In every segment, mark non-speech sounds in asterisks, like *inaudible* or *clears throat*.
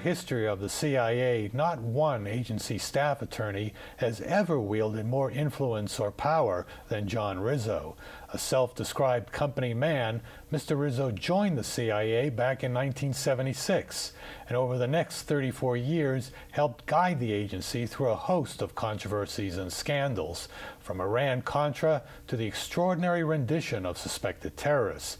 History of the CIA, not one agency staff attorney has ever wielded more influence or power than John Rizzo. A self described company man, Mr. Rizzo joined the CIA back in 1976 and over the next 34 years helped guide the agency through a host of controversies and scandals, from Iran Contra to the extraordinary rendition of suspected terrorists.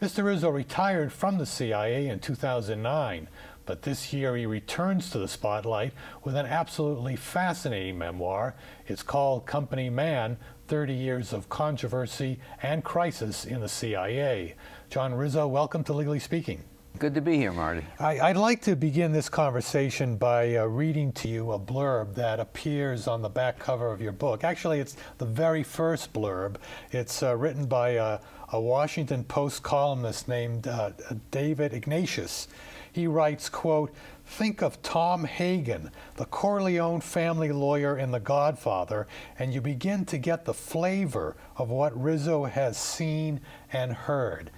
Mr. Rizzo retired from the CIA in 2009, but this year he returns to the spotlight with an absolutely fascinating memoir. It's called Company Man 30 Years of Controversy and Crisis in the CIA. John Rizzo, welcome to Legally Speaking. Good to be here, Marty. I, would like to begin this conversation by uh, reading to you a blurb that appears on the back cover of your book. Actually, it's the very first blurb. It's uh, written by a, a, Washington Post columnist named uh, David Ignatius. He writes, quote, Think of Tom Hagen, the Corleone family lawyer in The Godfather, and you begin to get the flavor of what Rizzo has seen and heard.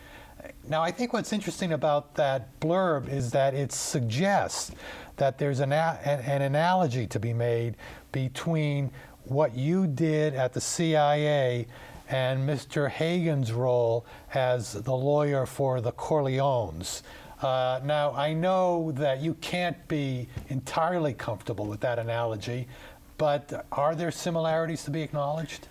Now, I think what's interesting about that blurb is that it suggests that there's an, an, analogy to be made between what you did at the CIA and Mr. Hagen's role as the lawyer for the Corleones. Uh, now, I know that you can't be entirely comfortable with that analogy, but are there similarities to be acknowledged?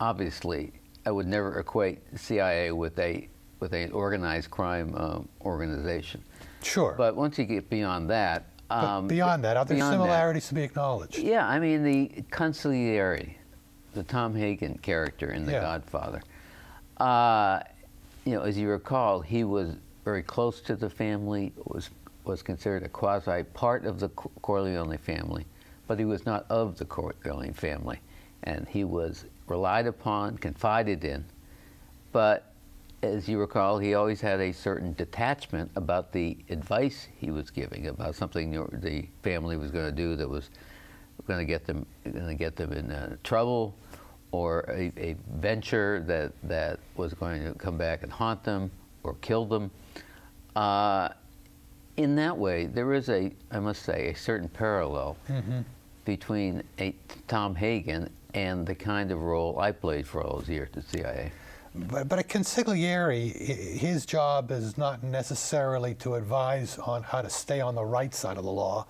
Obviously, I would never equate CIA with a with an organized crime uh, organization. Sure. But once you get beyond that, um, beyond that, are there similarities that, to be acknowledged? Yeah, I mean the consigliere, the Tom Hagen character in The yeah. Godfather. Uh, you know, as you recall, he was very close to the family, was was considered a quasi part of the Corleone family, but he was not of the Corleone family, and he was relied upon, confided in, but as you recall, he always had a certain detachment about the advice he was giving about something the family was going to do that was going to get them going to get them in uh, trouble, or a, a, venture that that was going to come back and haunt them or kill them. Uh, in that way, there is a, I must say, a certain parallel mm-hmm. between a, Tom Hagen and the kind of role I played for all those years at the CIA. But, but a consigliere, his job is not necessarily to advise on how to stay on the right side of the law.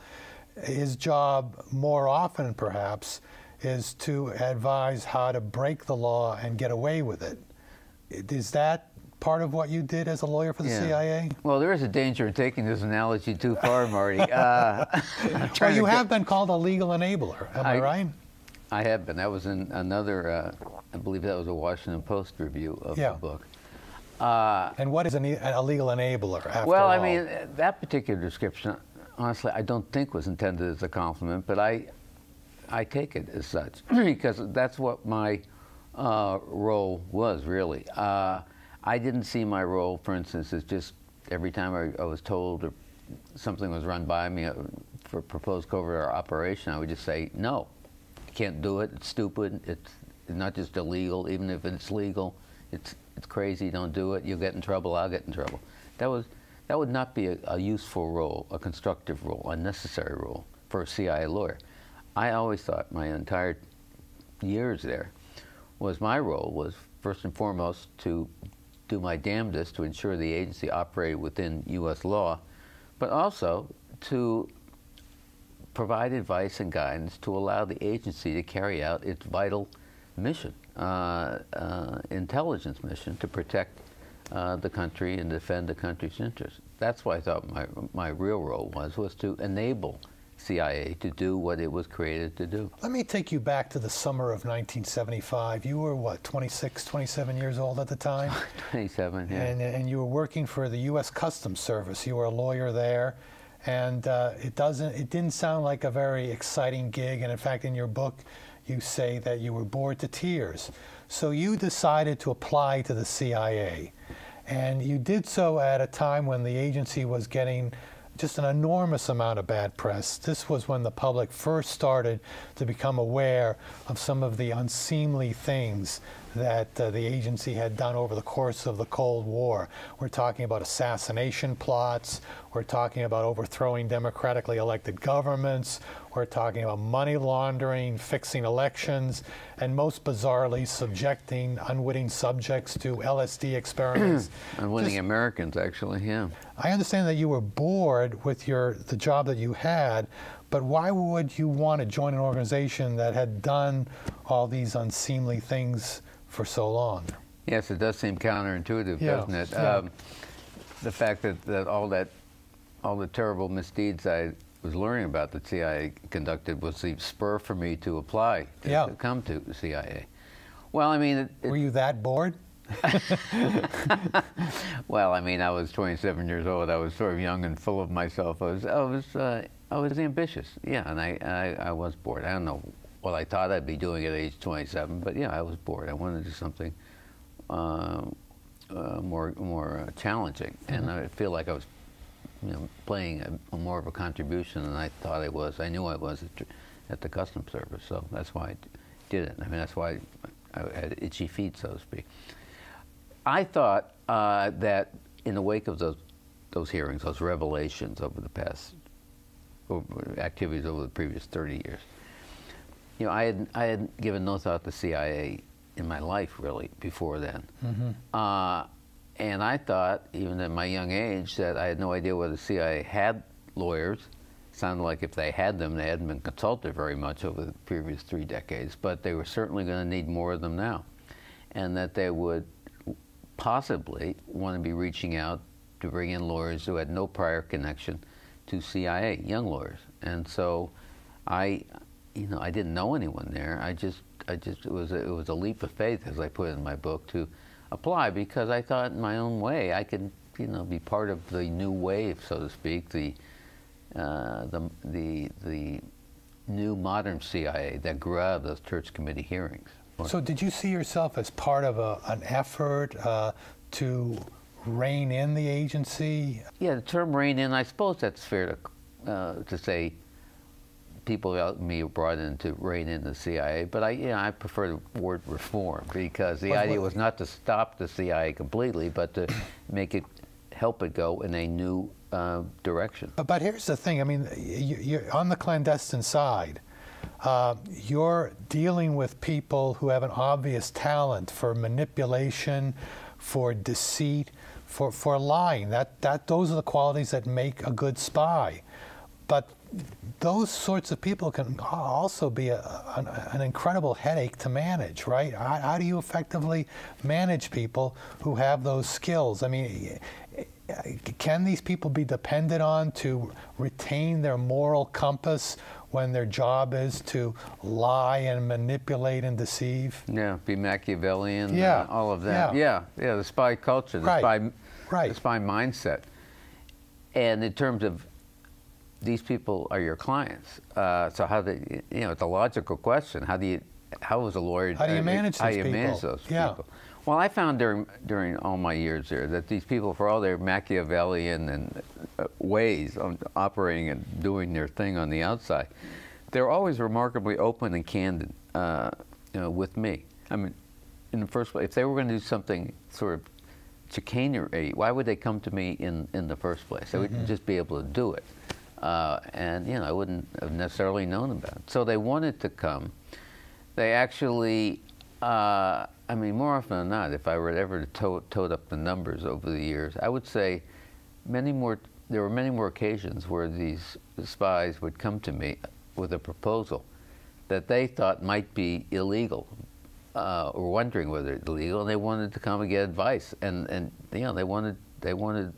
His job, more often perhaps, is to advise how to break the law and get away with it. Is that part of what you did as a lawyer for the yeah. CIA? Well, there is a danger in taking this analogy too far, Marty. *laughs* Uh, *laughs* well, you have been called a legal enabler, am I, I right? I have been. That was in another, uh, I believe that was a Washington Post review of yeah. the book. Uh, and what is an, a legal enabler? well, all? I mean, that particular description, honestly, I don't think was intended as a compliment, but I, I take it as such *clears throat* because that's what my uh, role was really. I didn't see my role, for instance, as just every time I, I was told or something was run by me uh, for proposed covert operation, I would just say no can't do it. It's stupid. It's not just illegal. Even if it's legal, it's it's crazy. Don't do it. You'll get in trouble. I'll get in trouble. That was that would not be a, a useful role, a constructive role, a necessary role for a CIA lawyer. I always thought my entire years there was my role was first and foremost to do my damnedest to ensure the agency operated within U.S. law, but also to provide advice and guidance to allow the agency to carry out its vital mission, uh, uh, intelligence mission, to protect uh, the country and defend the country's interests. That's what I thought my, my real role was, was to enable CIA to do what it was created to do. Let me take you back to the summer of 1975. You were, what, 26, 27 years old at the time? *laughs* 27, yeah. And, and you were working for the U.S. Customs Service. You were a lawyer there. And uh, it doesn't, it didn't sound like a very exciting gig. And in fact, in your book, you say that you were bored to tears. So you decided to apply to the CIA. And you did so at a time when the agency was getting just an enormous amount of bad press. This was when the public first started to become aware of some of the unseemly things that uh, the agency had done over the course of the Cold War. We're talking about assassination plots. We're talking about overthrowing democratically elected governments. We're talking about money laundering, fixing elections, and most bizarrely, subjecting unwitting subjects to LSD experiments. *clears throat* unwitting Just, Americans, actually, yeah. I understand that you were bored with your the job that you had, but why would you want to join an organization that had done all these unseemly things for so long. Yes, it does seem counterintuitive, yeah. doesn't it? Yeah. Um, the fact that, that all that, all the terrible misdeeds I was learning about that CIA conducted was the spur for me to apply to, yeah. to come to CIA. Well, I mean, it, it, were you that bored? *laughs* well, I mean, I was 27 years old. I was sort of young and full of myself. I was, I was, uh, I was ambitious. Yeah, and I, I, I was bored. I don't know what I thought I'd be doing at age 27. But yeah, I was bored. I wanted to do something uh, uh, more more uh, challenging, mm-hmm. and I feel like I was, you know, playing a, more of a contribution than I thought I was. I knew I was at, at the Customs Service, so that's why I did it. I mean, that's why I had itchy feet, so to speak. I thought uh, that in the wake of those those hearings, those revelations over the past activities over the previous 30 years, you know, I had I had given no thought to CIA in my life really before then, mm-hmm. uh, and I thought even at my young age that I had no idea whether the CIA had lawyers. It sounded like if they had them, they hadn't been consulted very much over the previous three decades, but they were certainly going to need more of them now, and that they would possibly want to be reaching out to bring in lawyers who had no prior connection to CIA, young lawyers, and so I you know, I didn't know anyone there. I just, I just, it was, a, it was a leap of faith, as I put in my book, to apply because I thought in my own way I could, you know, be part of the new wave, so to speak, the, uh, the, the, the new modern CIA that grew out of those church committee hearings. So, did you see yourself as part of a, an effort uh, to rein in the agency? Yeah, the term rein in, I suppose that's fair to, uh, to say people out me were brought in to rein in the CIA, but I, you know, I prefer the word reform because the idea was not to stop the CIA completely, but to make it help it go in a new uh, direction. But, but, here's the thing: I mean, you, are on the clandestine side. Uh, you're dealing with people who have an obvious talent for manipulation, for deceit, for, for lying. That, that, those are the qualities that make a good spy. But those sorts of people can also be a, an, an, incredible headache to manage, right? How, how, do you effectively manage people who have those skills? I mean, can these people be depended on to retain their moral compass when their job is to lie and manipulate and deceive? Yeah, be Machiavellian. Yeah, uh, all of that. Yeah. yeah, yeah, the spy culture, the right. spy, right. the spy mindset. And in terms of these people are your clients. Uh, so how do you, you know? It's a logical question. How do you? How is a lawyer? How do you manage how these you manage those yeah. people? Well, I found during during all my years there that these people, for all their Machiavellian and uh, ways of operating and doing their thing on the outside, they're always remarkably open and candid, uh, you know, with me. I mean, in the first place, if they were going to do something sort of chicanery, why would they come to me in in the first place? They mm -hmm. would mm-hmm. just be able to do it. Uh, and you know I wouldn't have necessarily known about it. So they wanted to come. They actually, uh, I mean, more often than not, if I were ever to tote, tote up the numbers over the years, I would say many more. There were many more occasions where these spies would come to me with a proposal that they thought might be illegal uh, or wondering whether it's illegal, and they wanted to come and get advice. And, and you know, they wanted, they wanted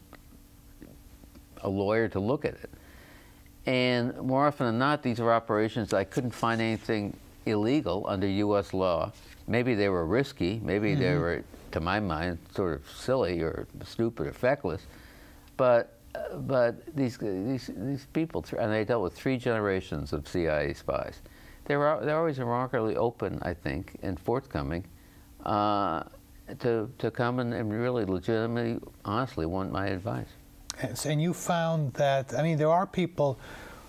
a lawyer to look at it. And more often than not, these are operations I couldn't find anything illegal under U.S. law. Maybe they were risky. Maybe mm-hmm. they were, to my mind, sort of silly or stupid or feckless. But but these these these people, and they dealt with three generations of CIA spies. They were they're always remarkably open, I think, and forthcoming. Uh, to, to come and, and really legitimately, honestly want my advice. And you found that, I mean, there are people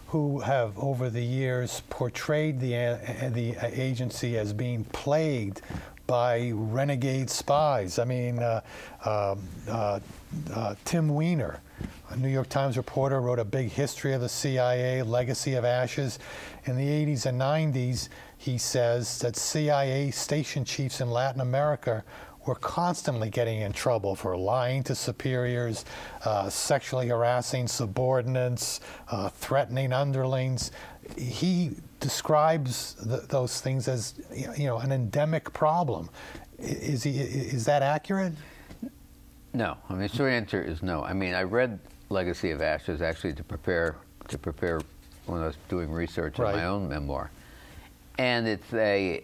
who have over the years portrayed the, uh, the agency as being plagued by renegade spies. I mean, uh, um, uh, uh, Tim Weiner, a New York Times reporter, wrote a big history of the CIA, Legacy of Ashes. In the 80s and 90s, he says that CIA station chiefs in Latin America were constantly getting in trouble for lying to superiors, uh, sexually harassing subordinates, uh, threatening underlings. He describes th those things as you know an endemic problem. Is he is that accurate? No, I mean, the short answer is no. I mean, I read Legacy of Ashes actually to prepare to prepare when I was doing research right. on my own memoir, and it's a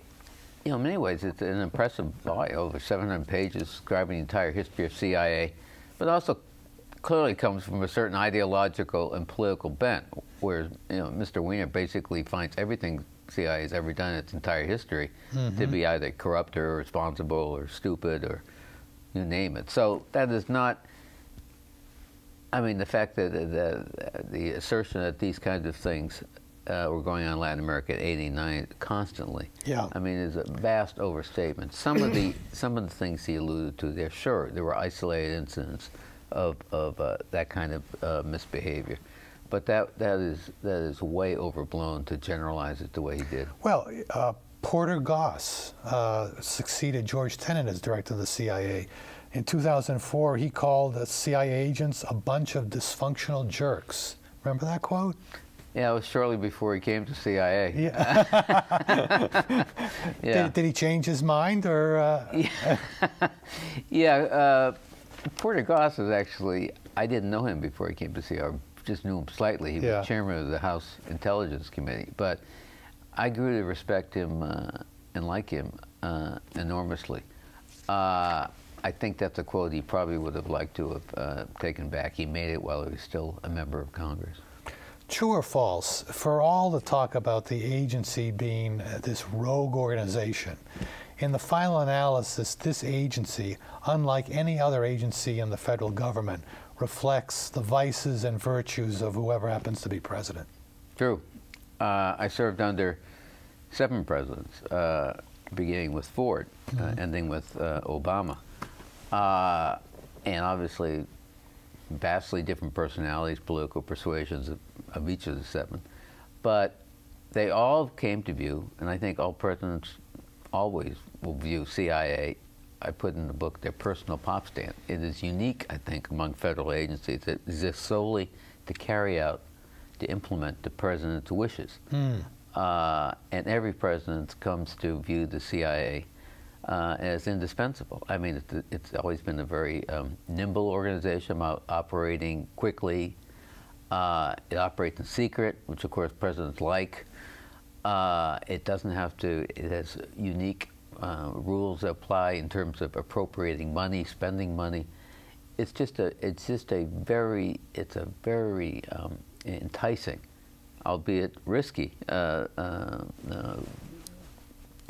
you know, in many ways, it's an impressive volume, over 700 pages, describing the entire history of CIA, but also clearly comes from a certain ideological and political bent, where you know Mr. Weiner basically finds everything CIA has ever done in its entire history mm -hmm. to be either corrupt or irresponsible or stupid or you name it. So that is not. I mean, the fact that the, the assertion that these kinds of things uh, were going on in Latin America at 89 constantly. Yeah. I mean, it's a vast overstatement. Some of the *clears throat* some of the things he alluded to there, sure, there were isolated incidents of of uh, that kind of uh, misbehavior, but that that is that is way overblown to generalize it the way he did. Well. Uh, Porter Goss uh, succeeded George Tenet as director of the CIA. In 2004, he called the CIA agents a bunch of dysfunctional jerks. Remember that quote? Yeah, it was shortly before he came to CIA. Yeah. *laughs* *laughs* yeah. Did, did, he change his mind, or? Uh... yeah. *laughs* yeah uh, Porter Goss is actually. I didn't know him before he came to CIA. I just knew him slightly. He yeah. was chairman of the House Intelligence Committee, but I grew to respect him uh, and like him uh, enormously. Uh, I think that's a quote he probably would have liked to have uh, taken back. He made it while he was still a member of Congress. True or false, for all the talk about the agency being this rogue organization, in the final analysis, this agency, unlike any other agency in the federal government, reflects the vices and virtues of whoever happens to be president. True. Uh, I served under seven presidents, uh, beginning with Ford, mm -hmm. uh, mm-hmm. ending with uh, Obama. Uh, and obviously, vastly different personalities, political persuasions of, of each of the seven. But they all came to view, and I think all presidents always will view CIA, I put in the book, their personal pop stand. It is unique, I think, among federal agencies. It exists solely to carry out, to implement the president's wishes. Mm. Uh, and every president comes to view the CIA uh, as indispensable. I mean, it's, it's always been a very um, nimble organization, operating quickly. Uh, it operates in secret, which of course presidents like. Uh, it doesn't have to, it has unique uh, rules that apply in terms of appropriating money, spending money. It's just a, it's just a very, it's a very um, enticing, albeit risky, uh, uh,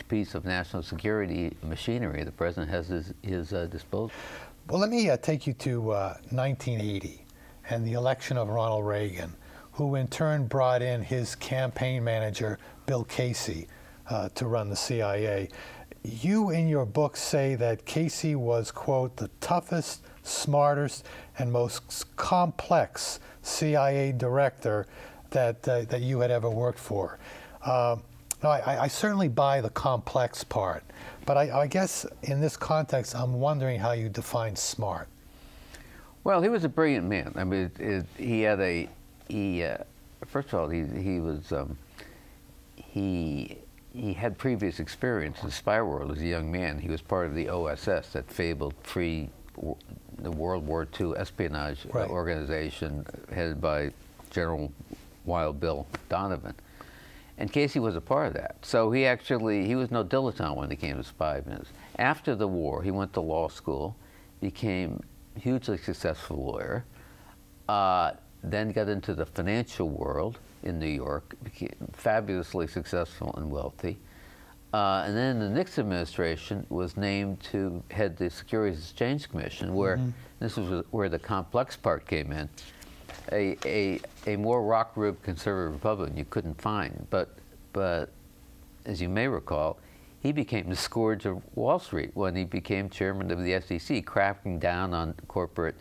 piece of national security machinery the president has his, his uh, disposal. Well, let me uh, take you to 1980 uh, and the election of Ronald Reagan, who in turn brought in his campaign manager, Bill Casey, uh, to run the CIA. You, in your book, say that Casey was, quote, the toughest, smartest, and most complex CIA director that, uh, that you had ever worked for. Uh, no, I, I, certainly buy the complex part, but I, I, guess in this context, I'm wondering how you define smart. Well, he was a brilliant man. I mean, it, it, he had a he. Uh, first of all, he he was um, he he had previous experience in spy world as a young man. He was part of the OSS, that fabled pre the World War II espionage right. organization headed by General Wild Bill Donovan. And Casey was a part of that. So he actually, he was no dilettante when it came to spy business. After the war, he went to law school, became a hugely successful lawyer, uh, then got into the financial world in New York, became fabulously successful and wealthy. Uh, and then the Nixon administration was named to head the Securities Exchange Commission, where mm -hmm. this was where the complex part came in. A, a, a more rock ribbed conservative Republican you couldn't find. But, but as you may recall, he became the scourge of Wall Street when he became chairman of the SEC, cracking down on corporate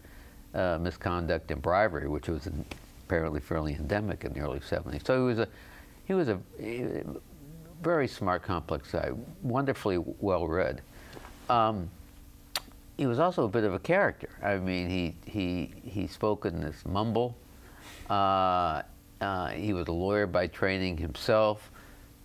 uh, misconduct and bribery, which was apparently fairly endemic in the early 70s. So he was a, he was a, a very smart, complex guy, wonderfully well read. Um, he was also a bit of a character. I mean, he he he spoke in this mumble. Uh, uh, he was a lawyer by training himself,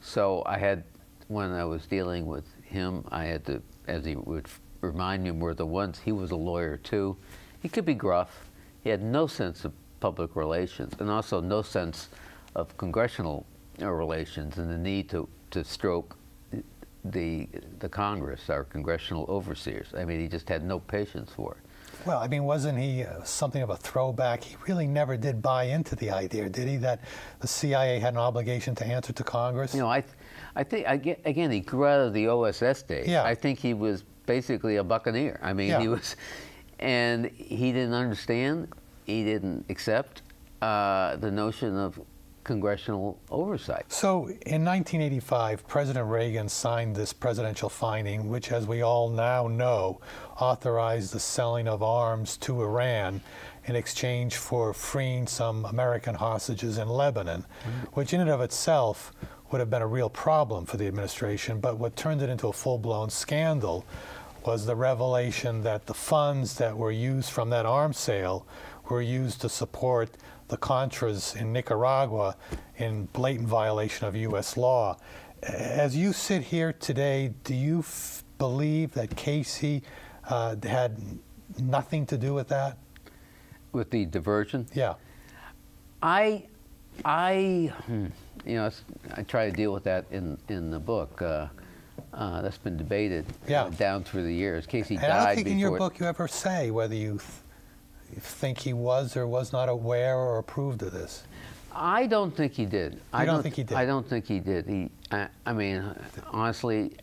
so I had when I was dealing with him, I had to, as he would remind me more than once, he was a lawyer too. He could be gruff. He had no sense of public relations and also no sense of congressional relations and the need to, to stroke the, the Congress, our congressional overseers. I mean, he just had no patience for it. Well, I mean, wasn't he uh, something of a throwback? He really never did buy into the idea, did he, that the CIA had an obligation to answer to Congress? You know, I, I think, again, he grew out of the OSS days. Yeah. I think he was basically a buccaneer. I mean, yeah. he was, and he didn't understand, he didn't accept uh, the notion of congressional oversight. So in 1985, President Reagan signed this presidential finding, which, as we all now know, authorized the selling of arms to Iran in exchange for freeing some American hostages in Lebanon, mm-hmm. which in and of itself would have been a real problem for the administration. But what turned it into a full blown scandal was the revelation that the funds that were used from that arms sale were used to support the Contras in Nicaragua in blatant violation of U.S. law. As you sit here today, do you believe that Casey uh, had nothing to do with that? With the diversion? Yeah. I, I, hmm, you know, I try to deal with that in in the book. Uh, uh, that's been debated yeah. uh, down through the years. Casey and died I don't think in your book you ever say whether you think he was or was not aware or approved of this? I don't think he did. You I don't, don't think he did? I don't think he did. He, I, I mean, honestly,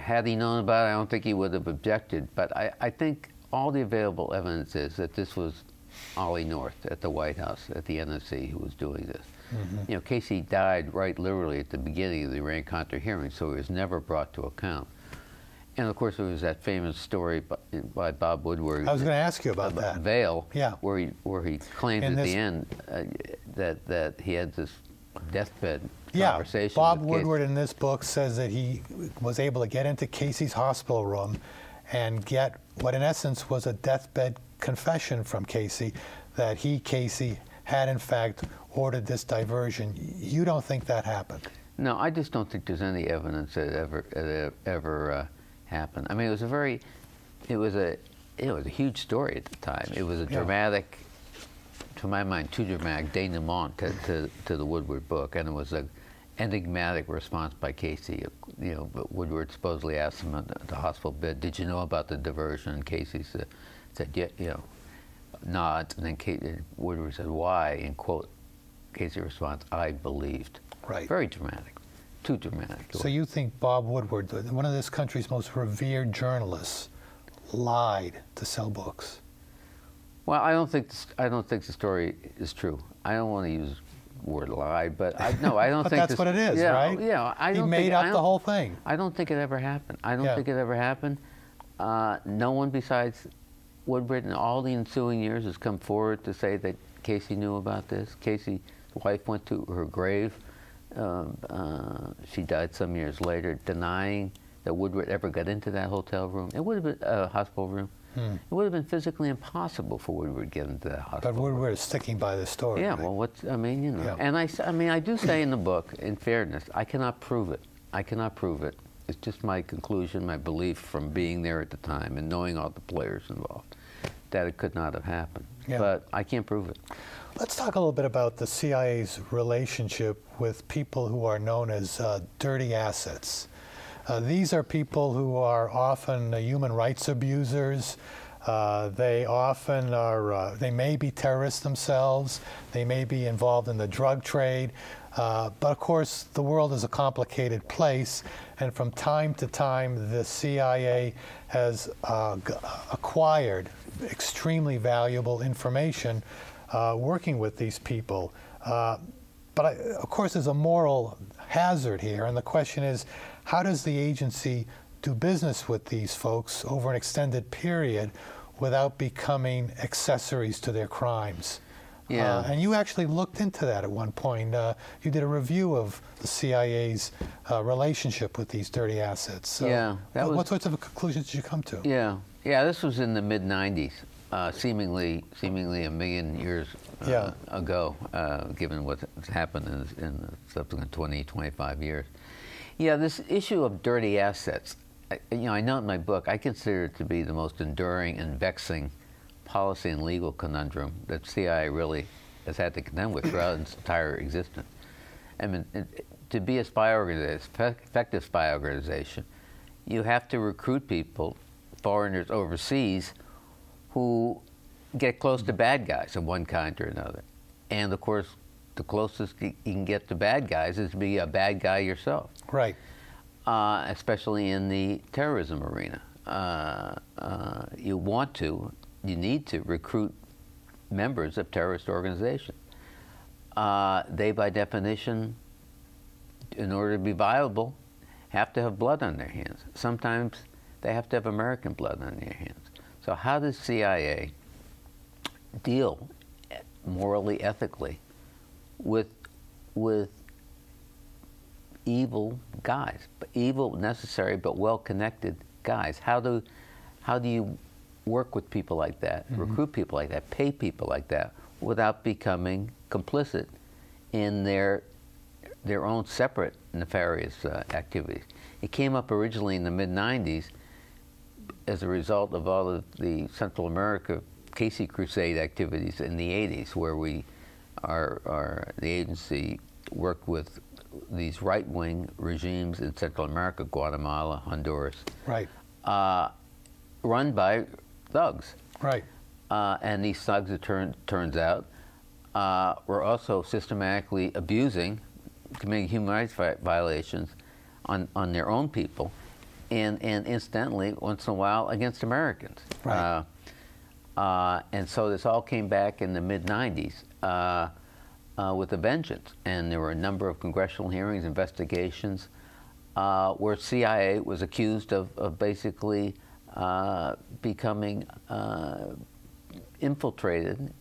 had he known about it, I don't think he would have objected. But I, I think all the available evidence is that this was Ollie North at the White House, at the NSC, who was doing this. Mm -hmm. You know, Casey died right literally at the beginning of the Iran-Contra hearing, so he was never brought to account. And of course, there was that famous story by, by Bob Woodward. I was going to ask you about, about that. Veil, yeah. where he where he claimed at the end uh, that that he had this deathbed yeah, conversation. Bob Woodward in this book says that he was able to get into Casey's hospital room and get what, in essence, was a deathbed confession from Casey that he, Casey, had in fact ordered this diversion. You don't think that happened? No, I just don't think there's any evidence that ever that ever. Uh, happen. I mean, it was a very, it was a, it was a huge story at the time. It was a yeah. dramatic, to my mind, too dramatic denouement to, to, to the Woodward book, and it was a enigmatic response by Casey. You know, but Woodward supposedly asked him at the hospital bed, "Did you know about the diversion?" And Casey said, said "Yeah, you know." Nods, and then Casey, Woodward said, "Why?" And quote, Casey responds, "I believed." Right. Very dramatic too dramatic. So you think Bob Woodward, one of this country's most revered journalists, lied to sell books? Well, I don't think this, I don't think the story is true. I don't want to use the word lie, but I, no, I don't but think that's this, what it is, yeah, right? Yeah, I don't he made think, up the whole thing. I don't think it ever happened. I don't yeah. think it ever happened. Uh, no one besides Woodward in all the ensuing years has come forward to say that Casey knew about this. Casey's wife went to her grave she died some years later, denying that Woodward ever got into that hotel room. It would have been a hospital room. Hmm. It would have been physically impossible for Woodward to get into that hospital. But Woodward is sticking by the story. Yeah, right? well, what's, I mean, you know. Yeah. And I mean, I do say in the book, in fairness, I cannot prove it. I cannot prove it. It's just my conclusion, my belief from being there at the time and knowing all the players involved that it could not have happened. Yeah. But I can't prove it. Let's talk a little bit about the CIA's relationship with people who are known as uh, dirty assets. Uh, these are people who are often uh, human rights abusers. Uh, they often are, uh, they may be terrorists themselves. They may be involved in the drug trade. Uh, but of course, the world is a complicated place, and from time to time, the CIA has acquired extremely valuable information uh, working with these people. Uh, but I, of course, there's a moral hazard here, and the question is how does the agency do business with these folks over an extended period without becoming accessories to their crimes? Yeah. Uh, and you actually looked into that at one point. Uh, you did a review of the CIA's uh, relationship with these dirty assets. So Yeah, what, was- what sorts of conclusions did you come to? Yeah, yeah. This was in the mid '90s, uh, seemingly, seemingly a million years uh, Yeah. ago, uh, given what's happened in, in the subsequent 20, 25 years. Yeah, this issue of dirty assets. I, you know, I know in my book, I consider it to be the most enduring and vexing policy and legal conundrum that CIA really has had to contend with throughout its entire existence. I mean, it, to be a spy organization, effective spy organization, you have to recruit people, foreigners overseas, who get close to bad guys of one kind or another. And of course, the closest you can get to bad guys is to be a bad guy yourself, Right. uh, especially in the terrorism arena. Uh, uh, you want to, you need to recruit members of terrorist organizations. Uh, they, by definition, in order to be viable, have to have blood on their hands. Sometimes they have to have American blood on their hands. So, how does CIA deal morally, ethically with with evil guys, but evil necessary but well connected guys? How do how do you work with people like that, recruit people like that, pay people like that without becoming complicit in their their own separate nefarious uh, activities. It came up originally in the mid 90s as a result of all of the Central America Casey Crusade activities in the 80s, where we, our, our, the agency worked with these right wing regimes in Central America, Guatemala, Honduras, Right. uh, run by thugs. Right. Uh, and these thugs, it turn, turns out, uh, were also systematically abusing, committing human rights violations on, on their own people, and, and incidentally, once in a while, against Americans. Right. Uh, uh, and so this all came back in the mid 90s uh, uh, with a vengeance. And there were a number of congressional hearings, investigations, uh, where CIA was accused of, of basically uh, becoming uh, infiltrated,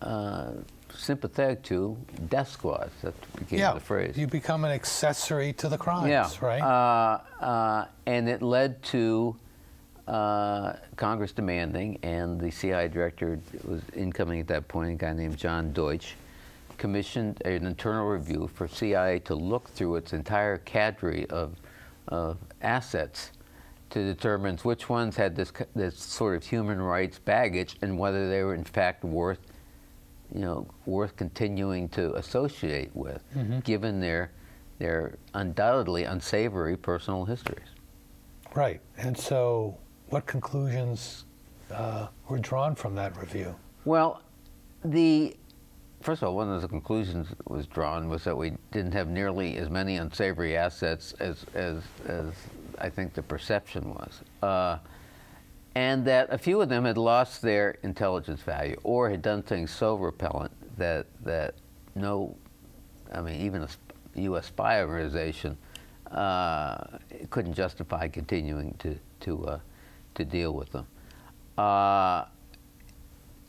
uh, sympathetic to death squads. That became yeah. the phrase. You become an accessory to the crimes, yeah. right? Uh, uh, and it led to uh, Congress demanding, and the CIA director was incoming at that point, a guy named John Deutch, commissioned an internal review for CIA to look through its entire cadre of, of assets to determine which ones had this, this sort of human rights baggage and whether they were in fact worth, you know, worth continuing to associate with, given their, their undoubtedly unsavory personal histories. right. And so, what conclusions uh, were drawn from that review? Well, the first of all, one of the conclusions that was drawn was that we didn't have nearly as many unsavory assets as as, as I think the perception was, uh, and that a few of them had lost their intelligence value or had done things so repellent that that no, I mean, even a U.S. spy organization uh, couldn't justify continuing to to uh, to deal with them. Uh,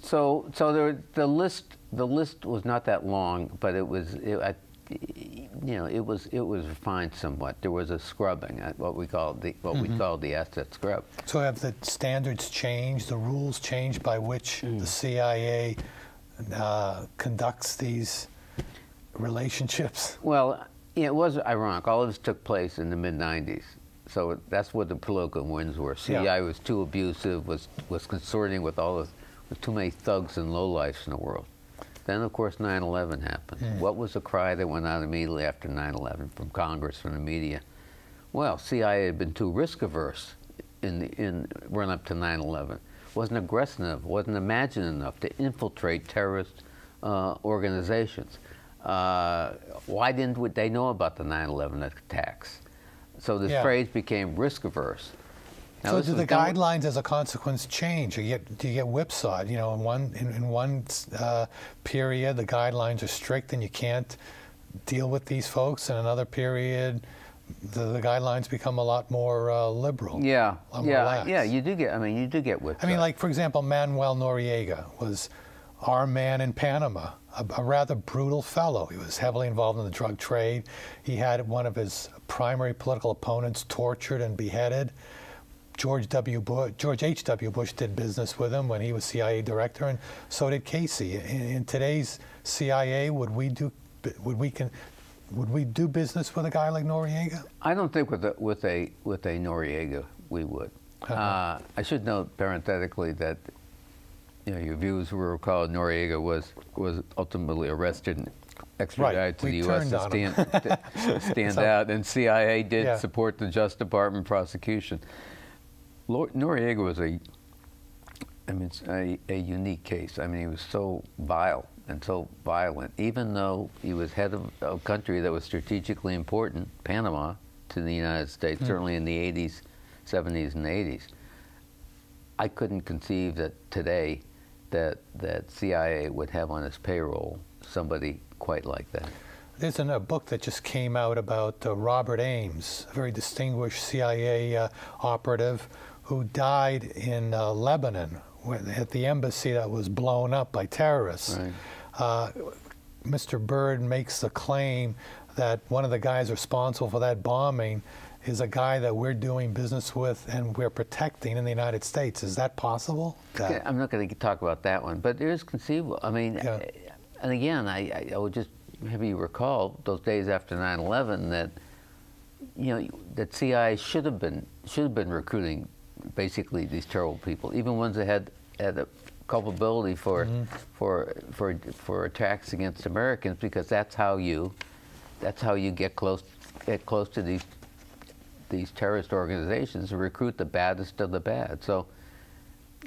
so, so there, the list, the list was not that long, but it was. It, I, you know, it was it was refined somewhat. There was a scrubbing, uh, what we call the what mm -hmm. we mm-hmm. call the asset scrub. So have the standards changed, the rules changed by which mm. the CIA uh, conducts these relationships? Well, it was ironic. All of this took place in the mid '90s, so that's what the political winds were. CIA yeah. was too abusive, was was consorting with all the with too many thugs and lowlifes in the world. Then, of course, 9-11 happened. Mm. What was the cry that went out immediately after 9-11 from Congress, from the media? Well, CIA had been too risk-averse in the in run-up to 9-11. Wasn't aggressive enough, wasn't imaginative enough to infiltrate terrorist uh, organizations. Uh, why didn't they know about the 9-11 attacks? So this yeah. phrase became risk-averse. Now, so do the guidelines, as a consequence, change? You get, do you get whipsawed? You know, in one in, in one uh, period, the guidelines are strict and you can't deal with these folks. In another period, the, the guidelines become a lot more uh, liberal. Yeah, yeah, yeah. You do get. I mean, you do get whipsawed. I mean, like for example, Manuel Noriega was our man in Panama, a, a, rather brutal fellow. He was heavily involved in the drug trade. He had one of his primary political opponents tortured and beheaded. George W. Bush, George H. W. Bush did business with him when he was CIA director, and so did Casey. In, in today's CIA, would we do would we can would we do business with a guy like Noriega? I don't think with a with a with a Noriega we would. Uh-huh. Uh, I should note parenthetically that you know your views were called Noriega was was ultimately arrested and extradited right. to we the U.S. to stand, to *laughs* stand so, out, and CIA did yeah. support the Justice Department prosecution. Noriega was a, I mean, a, a unique case. I mean, he was so vile and so violent, even though he was head of a country that was strategically important, Panama, to the United States, mm. certainly in the 80s, 70s, and 80s. I couldn't conceive that today that that CIA would have on its payroll somebody quite like that. There's a book that just came out about uh, Robert Ames, a very distinguished CIA uh, operative who died in uh, Lebanon at the embassy that was blown up by terrorists. Right. Uh, Mr. Bird makes the claim that one of the guys responsible for that bombing is a guy that we're doing business with and we're protecting in the United States. Is that possible? Okay, I'm not going to talk about that one, but it is conceivable. I mean, yeah. and again, I, I would just have you recall those days after 9/11 that you know that CIA should have been should have been recruiting basically these terrible people, even ones that had had a culpability for mm -hmm. for for for attacks against Americans, because that's how you that's how you get close get close to these these terrorist organizations and recruit the baddest of the bad. So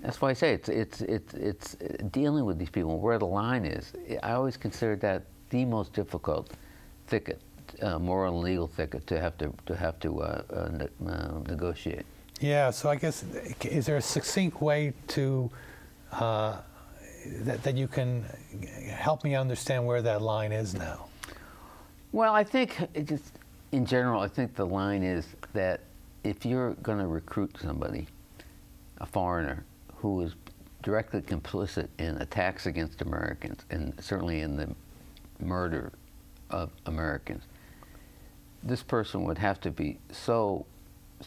that's why I say it's it's it's it's dealing with these people where the line is. I always consider that the most difficult thicket, uh, moral and legal thicket to have to to have to uh, uh, uh, negotiate. Yeah, so I guess, is there a succinct way to, uh, that, that you can help me understand where that line is now? Well, I think, just in general, I think the line is that if you're going to recruit somebody, a foreigner, who is directly complicit in attacks against Americans, and certainly in the murder of Americans, this person would have to be so,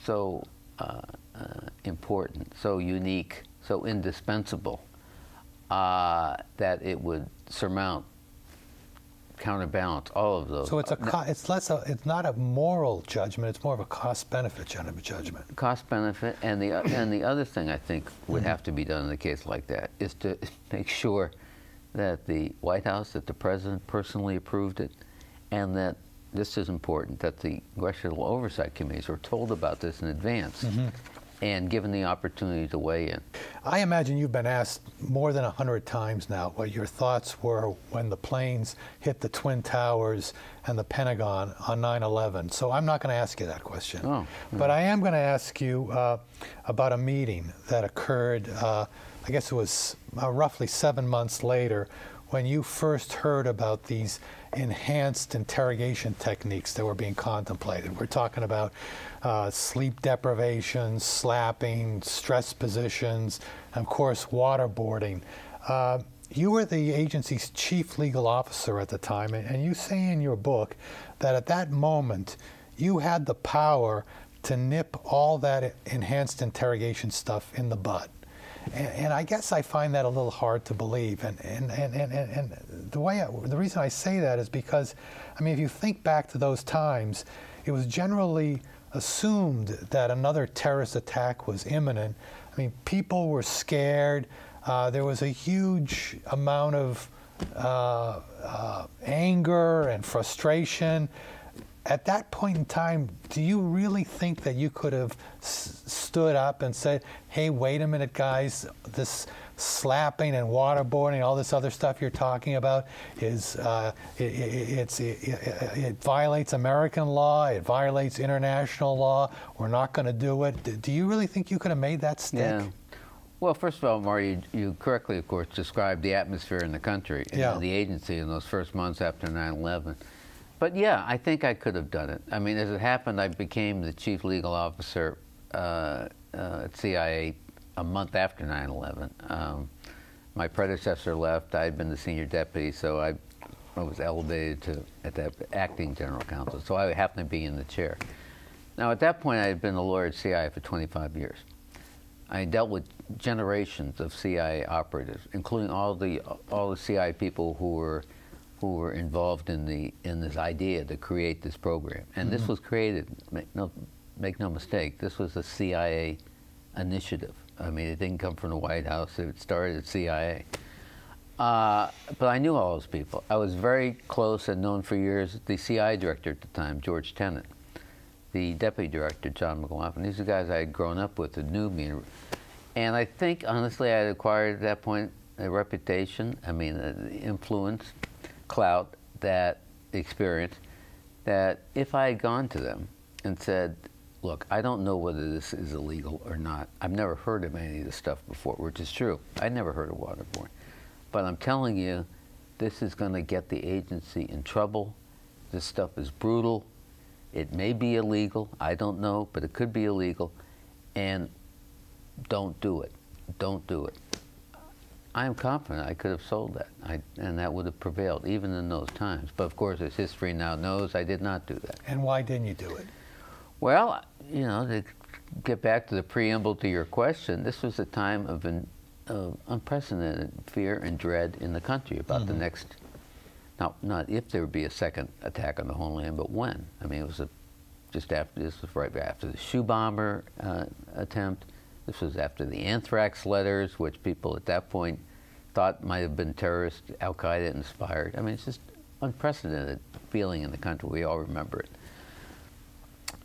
so uh, uh, important, so unique, so indispensable uh, that it would surmount, counterbalance all of those. So it's a it's less a, it's not a moral judgment. It's more of a cost benefit judgment. Cost benefit, and the and the other thing I think would mm -hmm. have to be done in a case like that is to *laughs* make sure that the White House, that the president personally approved it, and that this is important that the congressional oversight committees were told about this in advance mm -hmm. and given the opportunity to weigh in. I imagine you've been asked more than 100 times now what your thoughts were when the planes hit the Twin Towers and the Pentagon on 9-11. So I'm not going to ask you that question. Oh, But I am going to ask you uh, about a meeting that occurred, uh, I guess it was uh, roughly seven months later, when you first heard about these enhanced interrogation techniques that were being contemplated. We're talking about uh, sleep deprivation, slapping, stress positions, and of course, waterboarding. Uh, you were the agency's chief legal officer at the time, and you say in your book that at that moment you had the power to nip all that enhanced interrogation stuff in the bud. And, and, I guess I find that a little hard to believe. And, and, and, and, and the, way I, the reason I say that is because, I mean, if you think back to those times, it was generally assumed that another terrorist attack was imminent. I mean, people were scared. Uh, there was a huge amount of uh, uh, anger and frustration at that point in time, do you really think that you could have s- stood up and said, "Hey, wait a minute, guys, this slapping and waterboarding, all this other stuff you're talking about, is uh, it, it, it, it, violates American law, it violates international law. We're not going to do it." Do you really think you could have made that stick? Yeah. Well, first of all, Marty, you, you, correctly, of course, described the atmosphere in the country and yeah. the agency in those first months after 9 11. But yeah, I think I could have done it. I mean, as it happened, I became the chief legal officer uh, uh, at CIA a month after 9 11. Um, my predecessor left. I had been the senior deputy, so I, I was elevated to at that acting general counsel. So I happened to be in the chair. Now, at that point, I had been a lawyer at CIA for 25 years. I dealt with generations of CIA operatives, including all the all the CIA people who were who were involved in the in this idea to create this program. And mm-hmm. this was created. Make no make no mistake. This was a CIA initiative. I mean, it didn't come from the White House. It started at CIA. Uh, but I knew all those people. I was very close and known for years the CIA director at the time, George Tenet, the deputy director, John McLaughlin. These are guys I had grown up with and knew me. And I think, honestly, I had acquired at that point a reputation, I mean, uh, influence, clout, that experience, that if I had gone to them and said, look, I don't know whether this is illegal or not. I've never heard of any of this stuff before, which is true. I never heard of waterboarding. But I'm telling you, this is going to get the agency in trouble. This stuff is brutal. It may be illegal. I don't know, but it could be illegal. And don't do it. Don't do it. I am confident I could have sold that, I, and that would have prevailed, even in those times. But of course, as history now knows, I did not do that. And why didn't you do it? Well, you know, to get back to the preamble to your question, this was a time of, an, of unprecedented fear and dread in the country about mm-hmm. the next, not, not if there would be a second attack on the homeland, but when. I mean, it was a, just after, this was right after the shoe bomber uh, attempt this was after the anthrax letters, which people at that point thought might have been terrorist, Al Qaeda inspired. I mean, it's just unprecedented feeling in the country. We all remember it.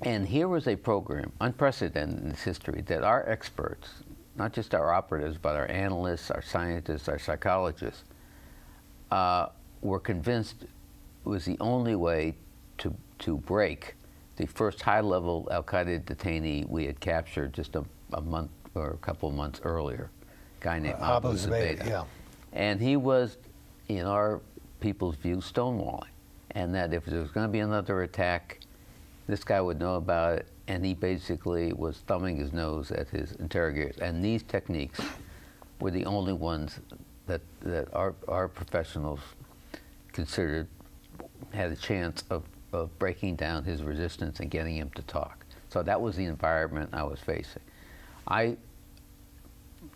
And here was a program, unprecedented in its history, that our experts, not just our operatives, but our analysts, our scientists, our psychologists, uh, were convinced was the only way to, to break the first high level Al Qaeda detainee we had captured just a a month or a couple of months earlier, a guy named uh, Abu Zubaydah. Yeah. And he was, in our people's view, stonewalling. And that if there was going to be another attack, this guy would know about it, and he basically was thumbing his nose at his interrogators. And these techniques were the only ones that, that our, our professionals considered had a chance of, of breaking down his resistance and getting him to talk. So that was the environment I was facing. I,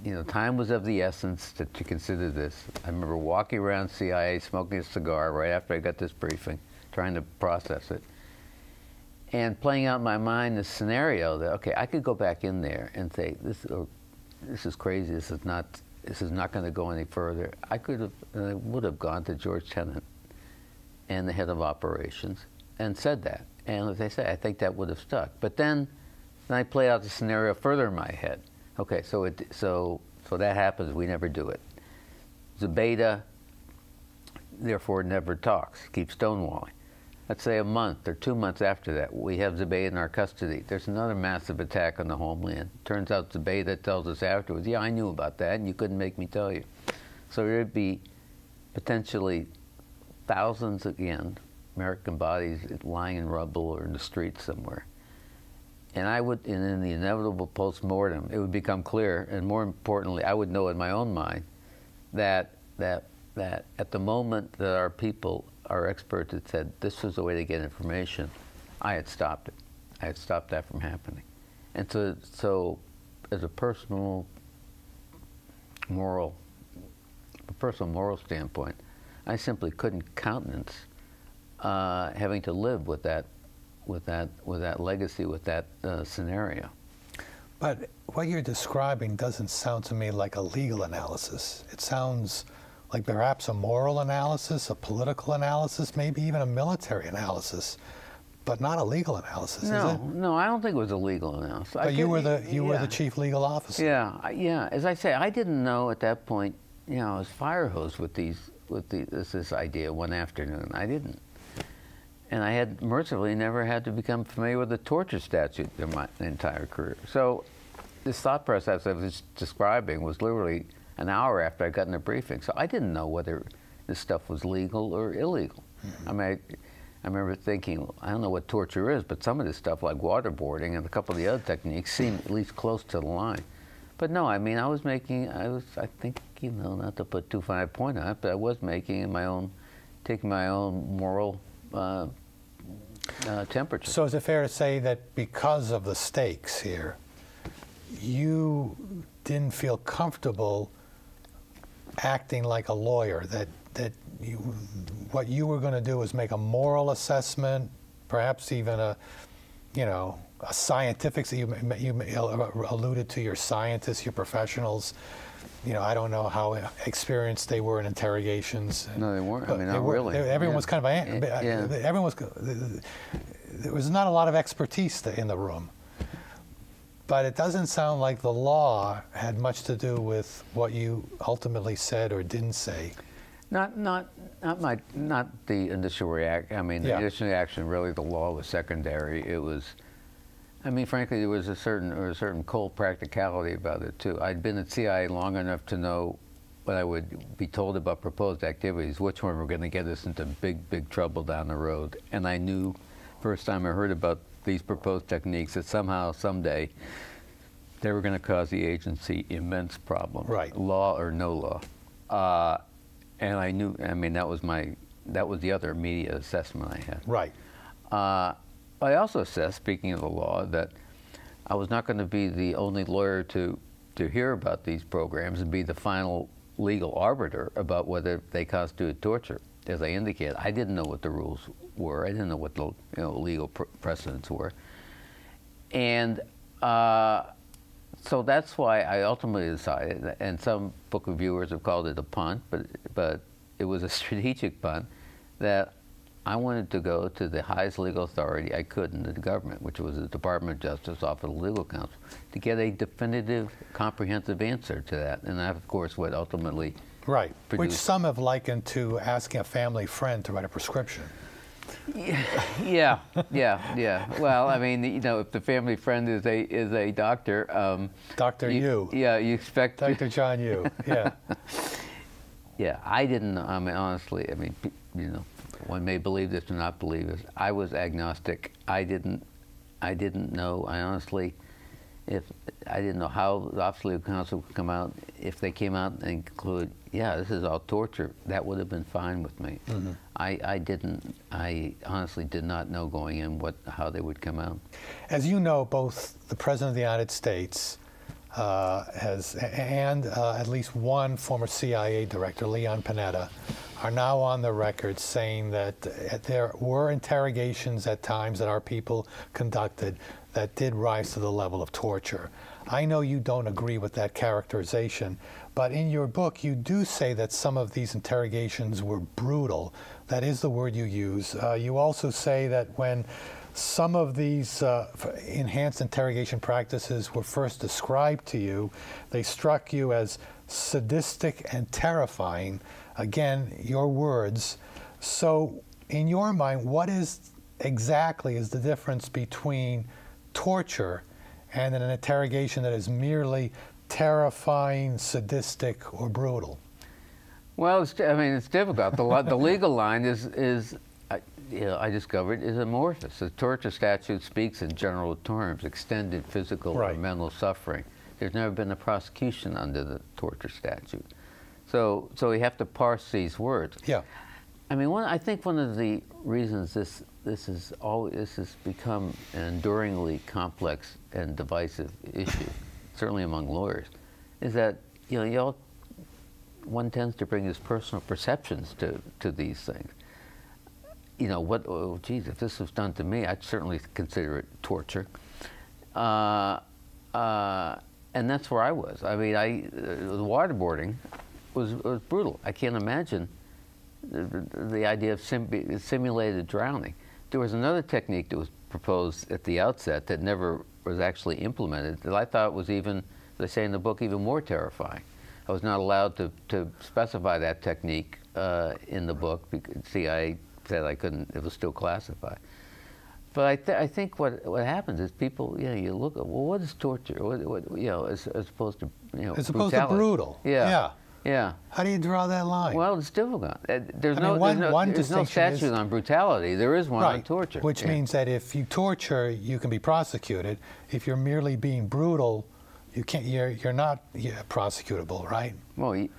you know, time was of the essence to, to consider this. I remember walking around CIA smoking a cigar right after I got this briefing, trying to process it, and playing out in my mind the scenario that okay, I could go back in there and say this, oh, this is crazy. This is not. This is not going to go any further. I could have, I would have gone to George Tenet and the head of operations and said that. And as I say, I think that would have stuck. But then then I play out the scenario further in my head. Okay, so it so so that happens. We never do it. Zubaydah, therefore, never talks. Keeps stonewalling. Let's say a month or two months after that, we have Zubaydah in our custody. There's another massive attack on the homeland. Turns out Zubaydah tells us afterwards, "Yeah, I knew about that, and you couldn't make me tell you." So there'd be potentially thousands again, American bodies lying in rubble or in the streets somewhere and I would, and in the inevitable post-mortem, it would become clear, and more importantly, I would know in my own mind that that that at the moment that our people, our experts had said this was the way to get information, I had stopped it. I had stopped that from happening. And so, so as a personal moral, a personal moral standpoint, I simply couldn't countenance uh, having to live with that, with that, with that legacy, with that uh, scenario. But what you're describing doesn't sound to me like a legal analysis. It sounds like perhaps a moral analysis, a political analysis, maybe even a military analysis, but not a legal analysis, no, is it? No, I don't think it was a legal analysis. But I you could- were the you were the chief legal officer. Yeah, yeah. As I say, I didn't know at that point. You know, I was fire hosed with these with the, this this idea one afternoon. I didn't, and I had mercifully never had to become familiar with the torture statute in my entire career. So, this thought process I was describing was literally an hour after I got in the briefing. So I didn't know whether this stuff was legal or illegal. Mm-hmm. I mean. I, I remember thinking, I don't know what torture is, but some of this stuff, like waterboarding and a couple of the other techniques, seem at least close to the line. But no, I mean, I was making, I was, I think, you know, not to put too fine a point on it, but I was making my own, taking my own moral uh, uh, temperature. So is it fair to say that because of the stakes here, you didn't feel comfortable acting like a lawyer? That that you, what you were going to do was make a moral assessment, perhaps even a, you know, a scientific. You you alluded to your scientists, your professionals. You know, I don't know how experienced they were in interrogations. no, they weren't. I mean, not were- really. they- everyone Yeah. was kind of a- eh, uh, Yeah, yeah. everyone was. There was not a lot of expertise in the room, but it doesn't sound like the law had much to do with what you ultimately said or didn't say. Not, not, not my, not the initial react. I mean, the Yeah. initial reaction. Really, the law was secondary. It was, I mean, frankly, there was a certain, or a certain cold practicality about it too. I'd been at CIA long enough to know what I would be told about proposed activities, which one were going to get us into big, big trouble down the road. And I knew, first time I heard about these proposed techniques, that somehow, someday, they were going to cause the agency immense problems. Right. Law or no law. Uh, and I knew, I mean, that was my, that was the other immediate assessment I had. Right. Uh, I also said, speaking of the law, that I was not going to be the only lawyer to, to hear about these programs and be the final legal arbiter about whether they constituted torture. As I indicated, I didn't know what the rules were. I didn't know what the you know, legal pr- precedents were. And uh, so that's why I ultimately decided, and some book reviewers have called it a punt, but, but it was a *laughs* strategic punt, that I wanted to go to the highest legal authority I could in the government, which was the Department of Justice Office of Legal Counsel, to get a definitive, comprehensive answer to that. And that, of course, what ultimately Right. Which some have likened to asking a family friend to write a prescription. *laughs* yeah, yeah, yeah. Well, I mean, you know, if the family friend is a is a doctor, um, Dr. Yoo. yeah, you expect. Dr. John Yoo, Yeah. *laughs* Yeah, I didn't. know- I mean, honestly, I mean, you know, one may believe this or not believe this. I was agnostic. I didn't. I didn't know. I honestly, if I didn't know how the Legal Counsel would come out. If they came out and conclude, yeah, this is all torture, that would have been fine with me. I, I didn't. I honestly did not know going in what how they would come out. As you know, both the President of the United States uh, has, and uh, at least one former CIA director, Leon Panetta, are now on the record saying that there were interrogations at times that our people conducted that did rise to the level of torture. I know you don't agree with that characterization, but in your book, you do say that some of these interrogations were brutal. That is the word you use. Uh, you also say that when some of these uh, enhanced interrogation practices were first described to you, they struck you as sadistic and terrifying. Again, your words. So, in your mind, what is exactly is the difference between torture and an interrogation that is merely terrifying, sadistic, or brutal? Well, it's, I mean, it's difficult. The, the legal line is, is I, you know, I discovered, is amorphous. The torture statute speaks in general terms, extended physical or mental suffering. There's never been a prosecution under the torture statute. So, so we have to parse these words. Yeah. I mean, one, I think one of the reasons this this is all this has become an enduringly complex and divisive issue, *coughs* certainly among lawyers, is that you know you all one tends to bring his personal perceptions to to these things. You know what? Oh, geez, if this was done to me, I'd certainly consider it torture. Uh, uh, and that's where I was. I mean, I uh, the waterboarding was was brutal. I can't imagine the, the idea of sim simulated drowning. There was another technique that was proposed at the outset that never was actually implemented that I thought was even, as I say in the book, even more terrifying. I was not allowed to, to specify that technique uh, in the book because CIA said I couldn't, it was still classified. But I, th I think what what happens is people, you know, you look at well, what is torture? What, what you know, as, as opposed to you know, as opposed to brutal. Yeah. Yeah. Yeah. How do you draw that line? Well, it's difficult. Uh, there's, I no, mean, one, there's no, one there's no statute is, on brutality. There is one right, on torture. Which yeah. means that if you torture, you can be prosecuted. If you're merely being brutal, you can't. You're you're not yeah, prosecutable, right? Well, you,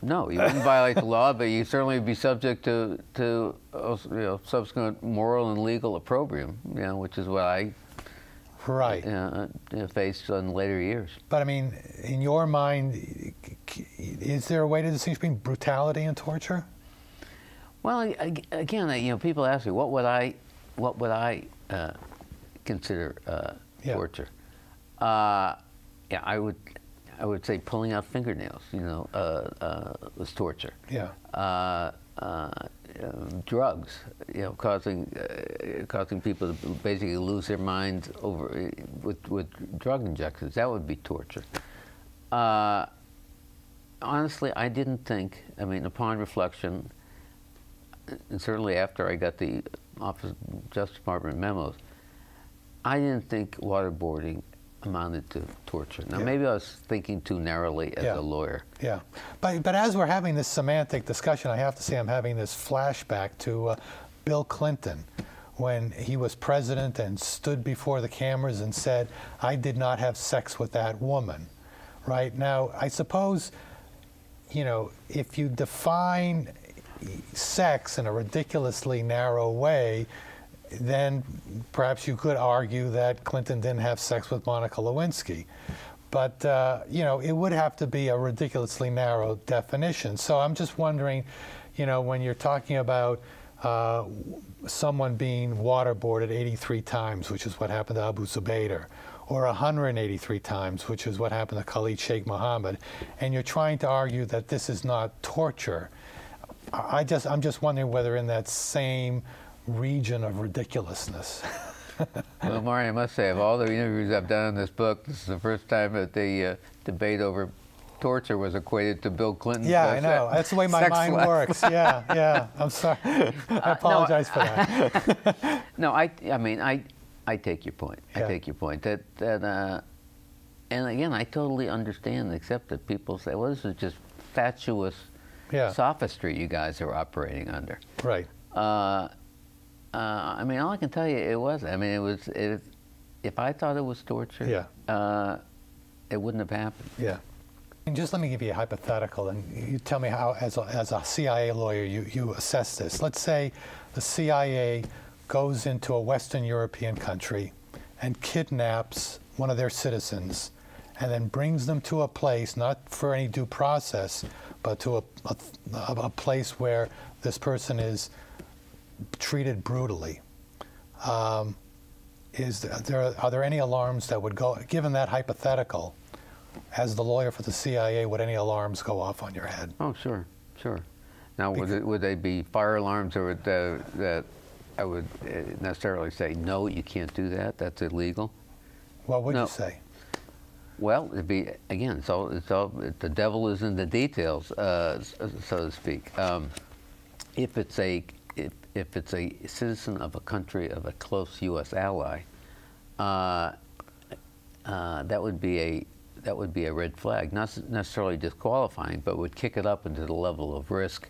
no, you wouldn't violate the law, but you certainly would be subject to to you know, subsequent moral and legal opprobrium. You know, which is what I right uh, faced in later years. But I mean, in your mind, is there a way to distinguish between brutality and torture? Well, again, you know, people ask me, what would I, what would I uh, consider uh, yeah. torture? Uh, yeah, I would, I would say pulling out fingernails. You know, uh, uh, was torture. Yeah. Uh, um, drugs, you know, causing causing people to basically lose their minds over with with drug injections. That would be torture honestly, I didn't think, I mean, upon reflection, and certainly after I got the Office of Justice Department memos, I didn't think waterboarding amounted to torture. Now, yeah. maybe I was thinking too narrowly as yeah. a lawyer. Yeah, but but as we're having this semantic discussion, I have to say I'm having this flashback to uh, Bill Clinton when he was president and stood before the cameras and said, "I did not have sex with that woman." Right now, I suppose you know, if you define sex in a ridiculously narrow way, then perhaps you could argue that Clinton didn't have sex with Monica Lewinsky. But, uh, you know, it would have to be a ridiculously narrow definition. So I'm just wondering, you know, when you're talking about uh, someone being waterboarded 83 times, which is what happened to Abu Zubaydah, or 183 times, which is what happened to Khalid Sheikh Mohammed, and you're trying to argue that this is not torture. I just, I'm just wondering whether in that same region of ridiculousness. *laughs* well, Marty, I must say, of all the interviews I've done in this book, this is the first time that the uh, debate over torture was equated to Bill Clinton. Yeah, I know. That's the way my mind life. works. *laughs* Yeah, yeah. I'm sorry. *laughs* I apologize uh, no, for that. *laughs* no, I, I mean, I, I take your point. Yeah. I take your point. That that uh, and again, I totally understand, except that people say, "Well, this is just fatuous yeah. sophistry you guys are operating under." Right. Uh, uh, I mean, all I can tell you, it was. I mean, it was. It, if I thought it was torture, yeah. Uh, it wouldn't have happened. Yeah. And just let me give you a hypothetical, and you tell me how, as a, as a CIA lawyer, you, you assess this. Let's say the CIA goes into a Western European country and kidnaps one of their citizens and then brings them to a place, not for any due process, but to a, a, a place where this person is treated brutally. Um, is there, are there any alarms that would go, given that hypothetical, as the lawyer for the CIA, would any alarms go off on your head? Oh, sure, sure. Now, would, it, would they be fire alarms or would the, that I would uh, necessarily say, no, you can't do that. That's illegal. What would no. you say? Well, it'd be again. It's all. It's all. The devil is in the details, uh, so to speak. Um, if it's a if, if it's a citizen of a country of a close U.S. ally, uh, uh, that would be a that would be a red flag. Not necessarily disqualifying, but would kick it up into the level of risk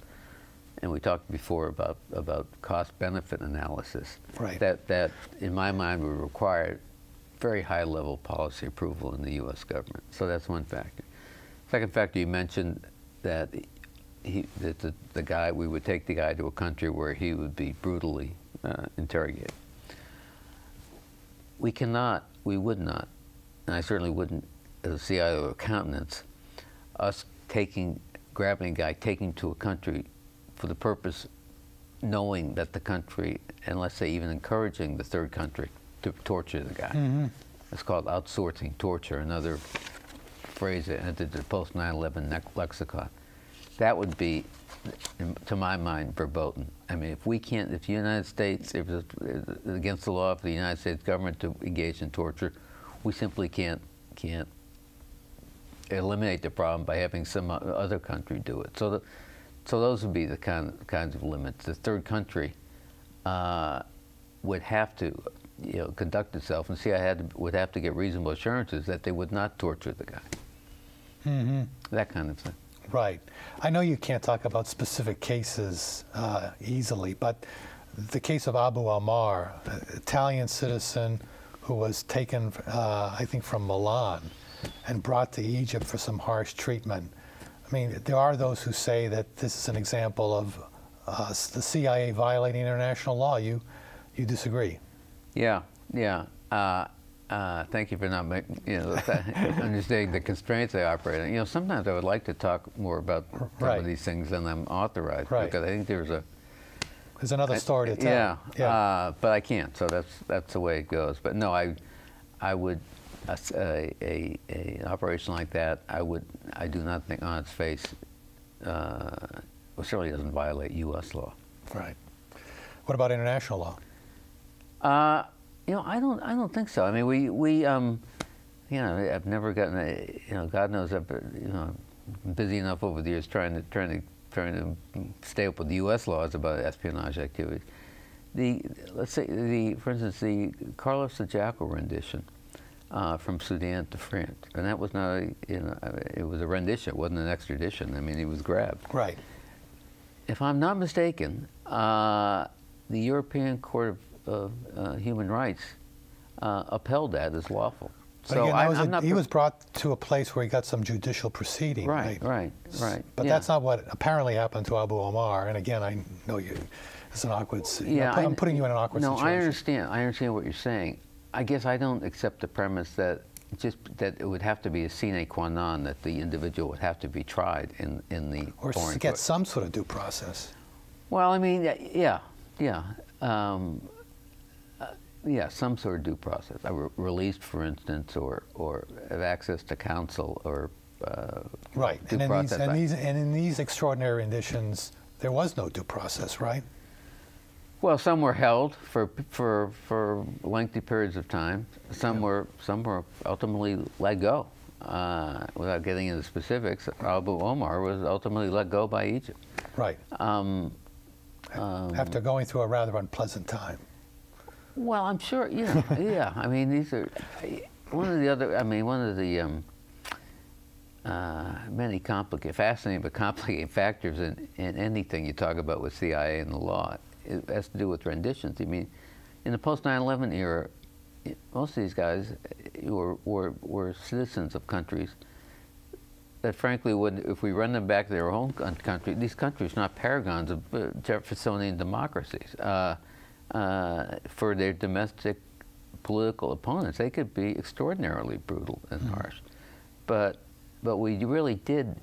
and we talked before about, about cost-benefit analysis. Right. That, that, in my mind, would require very high-level policy approval in the U.S. government. So that's one factor. Second factor, you mentioned that he, that the, the guy, we would take the guy to a country where he would be brutally uh, interrogated. We cannot, we would not, and I certainly wouldn't, as a CIO or countenance, us taking, grabbing a guy, taking to a country for the purpose, knowing that the country, and let's say even encouraging the third country to torture the guy. Mm-hmm. It's called outsourcing torture, another phrase that entered the post 9 11 lexicon. That would be, to my mind, verboten. I mean, if we can't, if the United States, if it's against the law for the United States government to engage in torture, we simply can't, can't eliminate the problem by having some other country do it. So, the, so those would be the kind, kinds of limits. The third country uh, would have to you know, conduct itself, and CIA had to, would have to get reasonable assurances that they would not torture the guy. Mm-hmm. That kind of thing. Right. I know you can't talk about specific cases uh, easily, but the case of Abu Omar, Italian citizen who was taken, uh, I think, from Milan and brought to Egypt for some harsh treatment. I mean, there are those who say that this is an example of uh, the CIA violating international law. You, you disagree? Yeah, yeah. Uh, uh, thank you for not making, you know, *laughs* understanding the constraints they operate in. You know, sometimes I would like to talk more about some right. of these things than I'm authorized right. because I think there's a there's another story to tell. Yeah, yeah. Uh, but I can't. So that's that's the way it goes. But no, I I would a, a, a an operation like that. I would I do not think on its face uh, well, certainly doesn't violate U.S. law. Right. What about international law? Uh, you know, I don't. I don't think so. I mean, we we um, you know, I've never gotten a. You know, God knows I've you know, busy enough over the years trying to trying to trying to stay up with the U.S. laws about espionage activities. The let's say the for instance the Carlos the Jackal rendition. Uh, from Sudan to France, and that was not a, you know, it was a rendition. It wasn't an extradition. I mean, he was grabbed. Right. If I'm not mistaken, uh, the European Court of uh, Human Rights uh, upheld that as lawful. But so again, I, am not he was brought to a place where he got some judicial proceeding. right, right, right. But yeah. that's not what apparently happened to Abu Omar. And again, I know you. It's an awkward. Yeah, I'm putting you in an awkward no, situation. I understand. I understand what you're saying. I guess I don't accept the premise that just that it would have to be a sine qua non that the individual would have to be tried in in the or get court. some sort of due process. Well, I mean, yeah, yeah. Um, yeah, some sort of due process. I re released, for instance, or or have access to counsel or uh, right. And in these and these and in these extraordinary conditions, there was no due process, right? Well, some were held for for for lengthy periods of time. Some yeah. were some were ultimately let go. Uh, without getting into specifics, Abu Omar was ultimately let go by Egypt. Right. Um, um, After going through a rather unpleasant time. Well, I'm sure. Yeah, yeah. I mean, these are one of the other. I mean, one of the um, uh, many complicated, fascinating but complicated factors in, in anything you talk about with CIA and the law. It has to do with renditions. I mean, in the post 9/11 era, most of these guys were, were were citizens of countries that, frankly, would if we run them back to their own country, these countries are not paragons of uh, Jeffersonian democracies. Uh, uh, for their domestic political opponents. They could be extraordinarily brutal and mm. harsh. But, but we really did,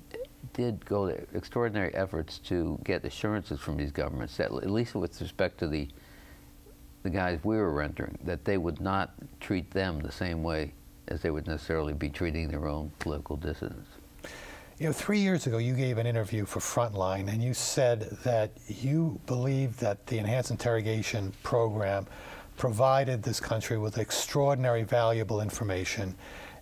did go to extraordinary efforts to get assurances from these governments that, at least with respect to the, the guys we were rendering, that they would not treat them the same way as they would necessarily be treating their own political dissidents. You know, three years ago, you gave an interview for Frontline, and you said that you believe that the enhanced interrogation program provided this country with extraordinary valuable information.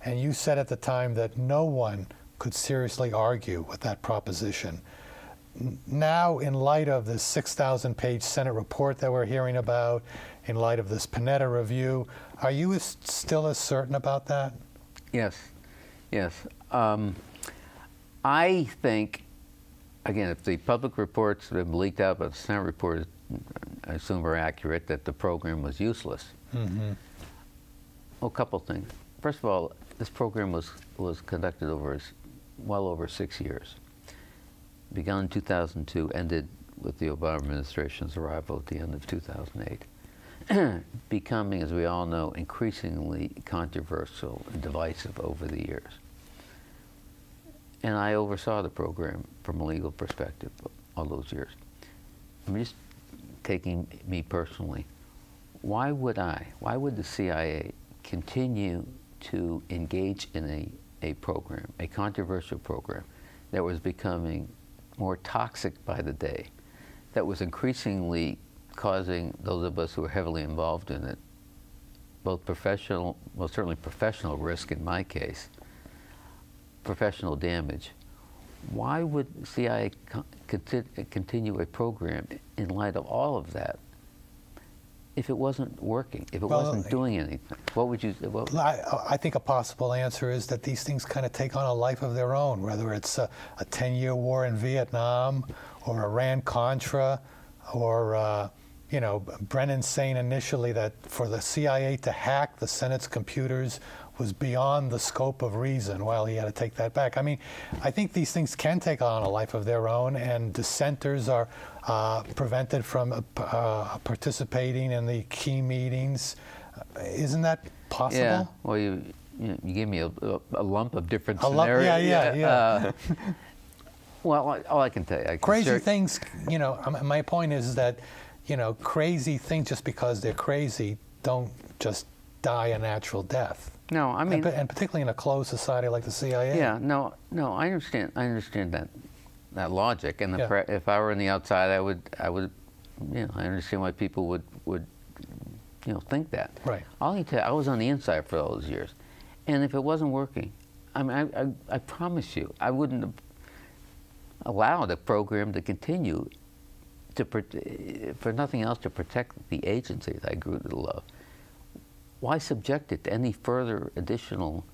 And you said at the time that no one could seriously argue with that proposition. Now, in light of this 6,000 page Senate report that we're hearing about, in light of this Panetta review, are you as, still as certain about that? Yes, yes. Um, I think, again, if the public reports that have been leaked out, but the Senate report, I assume, are accurate, that the program was useless. Mm-hmm. Well, a couple things. First of all, this program was, was conducted over well over six years. begun in 2002, ended with the Obama administration's arrival at the end of 2008, *clears throat* becoming, as we all know, increasingly controversial and divisive over the years. And I oversaw the program from a legal perspective all those years. I'm just taking me personally. Why would I, why would the CIA continue to engage in a, a program, a controversial program, that was becoming more toxic by the day, that was increasingly causing those of us who were heavily involved in it, both professional, well, certainly professional risk in my case, professional damage. Why would CIA continue a program in light of all of that if it wasn't working, if it well, wasn't doing anything? What would you? What I, I, think a possible answer is that these things kind of take on a life of their own, whether it's a, 10-year war in Vietnam or Iran-Contra or, uh, you know, Brennan saying initially that for the CIA to hack the Senate's computers was beyond the scope of reason. Well, he had to take that back. I mean, I think these things can take on a life of their own, and dissenters are uh, prevented from uh, uh participating in the key meetings. Isn't that possible? Yeah. Well, you you, gave me a, a, lump of different a scenarios. Lump, yeah, yeah, yeah. Uh, *laughs* well, all I can tell you, I can crazy things. You know, my point is that you know, crazy things just because they're crazy don't just die a natural death. No, I mean, and, and, particularly in a closed society like the CIA. Yeah, no, no, I understand. I understand that that logic, and yeah. if I were on the outside, I would, I would, you know, I understand why people would would, you know, think that. Right. All I tell you, I was on the inside for all those years, and if it wasn't working, I mean, I, I, I promise you, I wouldn't have allowed the program to continue to, for nothing else, to protect the agency that I grew to love why subject it to any further additional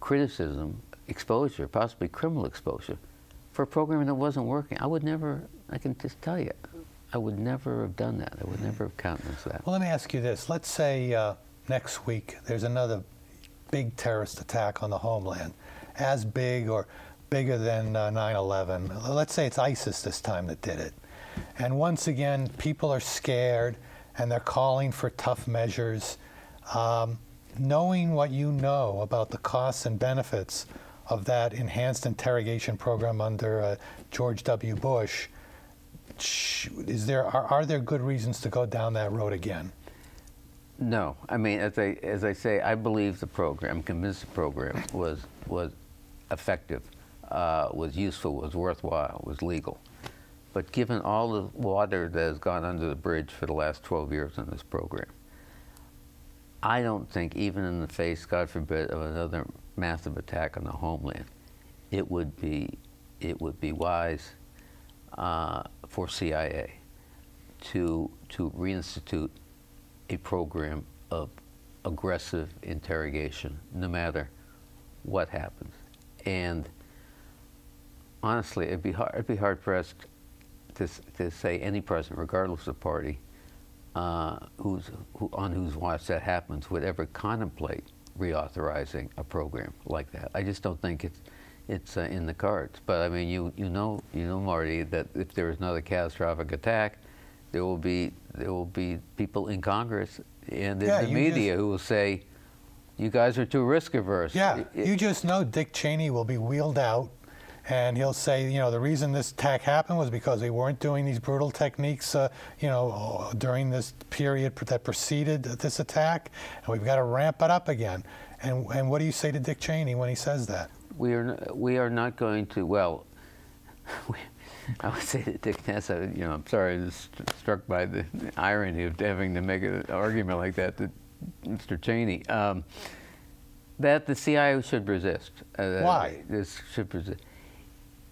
criticism, exposure, possibly criminal exposure, for a program that wasn't working? I would never, I can just tell you, I would never have done that. I would never have countenanced that. Well, let me ask you this. Let's say uh, next week there's another big terrorist attack on the homeland, as big or bigger than uh, 9 11. Let's say it's ISIS this time that did it. And once again, people are scared and they're calling for tough measures. Um, knowing what you know about the costs and benefits of that enhanced interrogation program under uh, George W. Bush, is there are, are there good reasons to go down that road again? No, I mean, as I as I say, I believe the program, convinced the program was was effective, uh, was useful, was worthwhile, was legal. But given all the water that has gone under the bridge for the last 12 years in this program, I don't think, even in the face, God forbid, of another massive attack on the homeland, it would be, it would be wise uh, for CIA to, to reinstitute a program of aggressive interrogation, no matter what happens. And honestly, it'd be hard, it'd be hard pressed to, to say any president, regardless of party, uh, who's, who, on whose watch that happens, would ever contemplate reauthorizing a program like that. I just don't think it's it's uh, in the cards. But I mean, you you know you know Marty that if there is another catastrophic attack, there will be there will be people in Congress and in yeah, the media who will say, "You guys are too risk averse." Yeah, it, you just know Dick Cheney will be wheeled out and he'll say, you know, the reason this attack happened was because we weren't doing these brutal techniques, uh, you know, during this period that preceded this attack, and we've got to ramp it up again. And, and what do you say to Dick Cheney when he says that? We are, we are not going to, well, *laughs* we, I would say to Dick Nessa, you know, I'm sorry, I was struck by the irony of having to make an argument like that to Mr. Cheney. Um, that the CIA should resist. Uh, Why? This should resist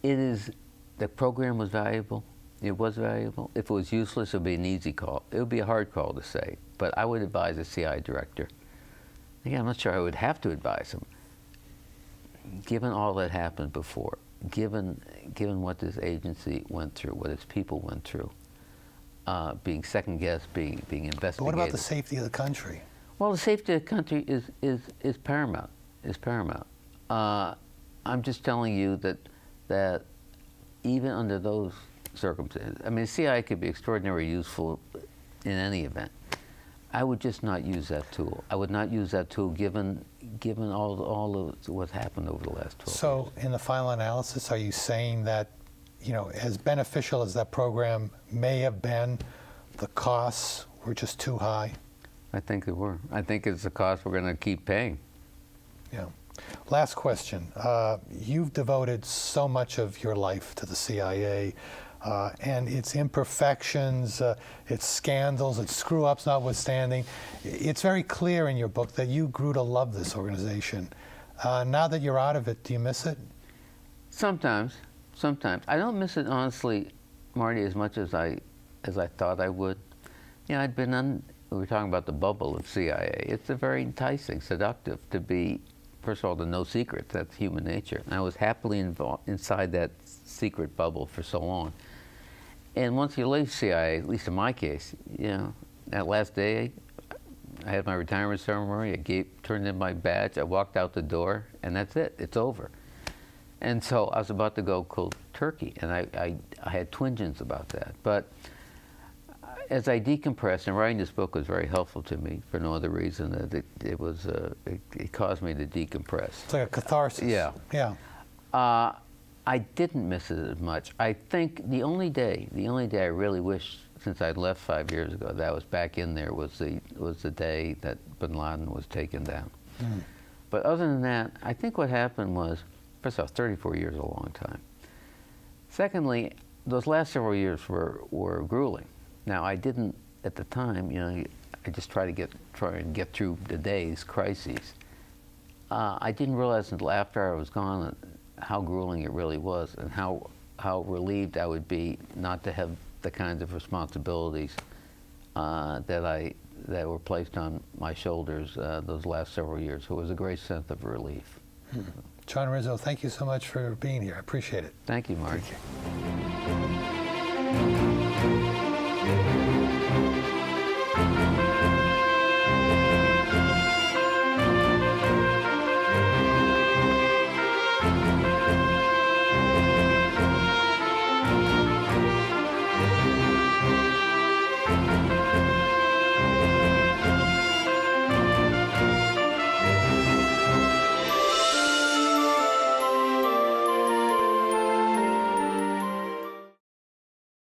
it is, the program was valuable. It was valuable. If it was useless, it would be an easy call. It would be a hard call to say, but I would advise a CI director. Again, I'm not sure I would have to advise him. Given all that happened before, given, given what this agency went through, what its people went through, uh, being second guessed, being, being investigated. But what about the safety of the country? Well, the safety of the country is, is, is paramount, is paramount. Uh, I'm just telling you that that even under those circumstances, I mean, the CIA could be extraordinarily useful in any event. I would just not use that tool. I would not use that tool given given all all of what happened over the last 12 so years. in the final analysis, are you saying that, you know, as beneficial as that program may have been, the costs were just too high? I think they were. I think it's a cost we're going to keep paying. Yeah. Last question. Uh, you've devoted so much of your life to the CIA uh, and its imperfections, uh, its scandals, its screw ups notwithstanding. It's very clear in your book that you grew to love this organization. Uh, now that you're out of it, do you miss it? Sometimes, sometimes. I don't miss it honestly, Marty, as much as I as I thought I would. You know, I'd been on. We were talking about the bubble of CIA. It's a very enticing, seductive to be. First of all, to know secrets. That's human nature. And I was happily involved inside that secret bubble for so long. And once you leave CIA, at least in my case, you know, that last day, I had my retirement ceremony. I gave, turned in my badge. I walked out the door, and that's it. It's over. And so I was about to go cold turkey, and I, I, I had twinges about that. But as I decompressed, and writing this book was very helpful to me for no other reason that it, it was uh, it, it, caused me to decompress. It's like a catharsis. Yeah. Yeah. Uh, I didn't miss it as much. I think the only day, the only day I really wish since I'd left five years ago that I was back in there was the was the day that Bin Laden was taken down. Mm. But other than that, I think what happened was, first off, 34 years is a long time. Secondly, those last several years were, were grueling. Now, I didn't at the time, you know, I just try to get try and get through the days, crises. Uh, I didn't realize until after I was gone how grueling it really was and how, how relieved I would be not to have the kinds of responsibilities uh, that, I, that were placed on my shoulders uh, those last several years. So it was a great sense of relief. Hmm. John Rizzo, thank you so much for being here. I appreciate it. Thank you, Mark. Thank you.